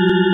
you